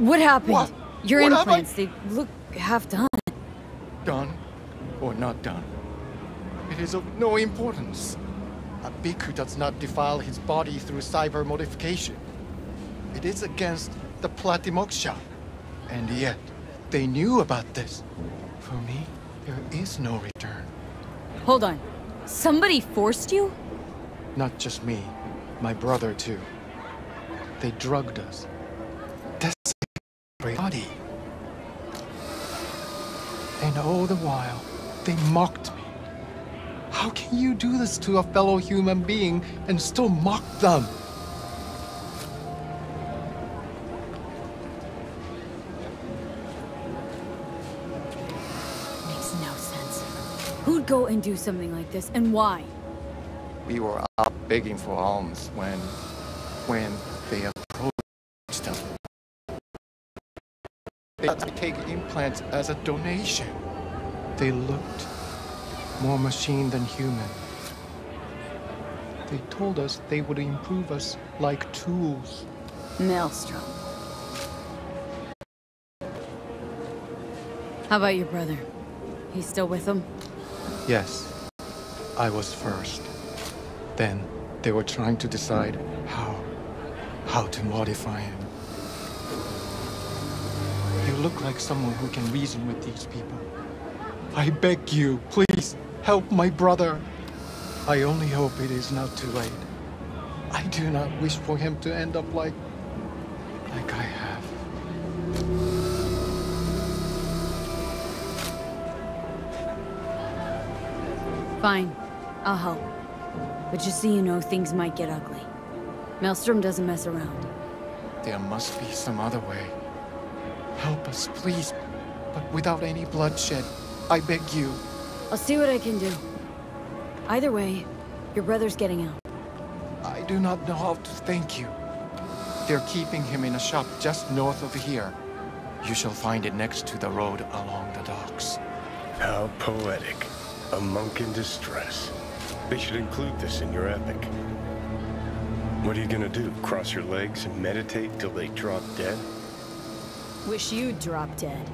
What happened? What? Your What implants, they look half done. Done or not done. It is of no importance. A bhikkhu does not defile his body through cyber modification. It is against the Pratimoksha. And yet, they knew about this. For me, there is no return. Hold on. Somebody forced you? Not just me, my brother too. They drugged us. Desecrated body. And all the while, they mocked me. How can you do this to a fellow human being and still mock them? Makes no sense. Who'd go and do something like this, and why? We were out begging for alms when, when They had to take implants as a donation. They looked more machine than human. They told us they would improve us like tools. Maelstrom. How about your brother? He's still with them? Yes, I was first. Then they were trying to decide how, how to modify him. You look like someone who can reason with these people. I beg you, please, help my brother. I only hope it is not too late. I do not wish for him to end up like, like I have. Fine. I'll help. But just so you know, things might get ugly. Maelstrom doesn't mess around. There must be some other way. Help us, please, but without any bloodshed. I beg you. I'll see what I can do. Either way, your brother's getting out. I do not know how to thank you. They're keeping him in a shop just north of here. You shall find it next to the road along the docks. How poetic. A monk in distress. They should include this in your epic. What are you gonna do? Cross your legs and meditate till they drop dead? Wish you'd drop dead.